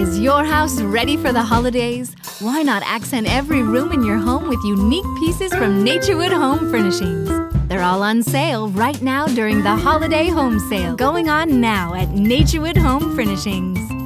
Is your house ready for the holidays? Why not accent every room in your home with unique pieces from Naturwood Home Furnishings? They're all on sale right now during the holiday home sale going on now at Naturwood Home Furnishings.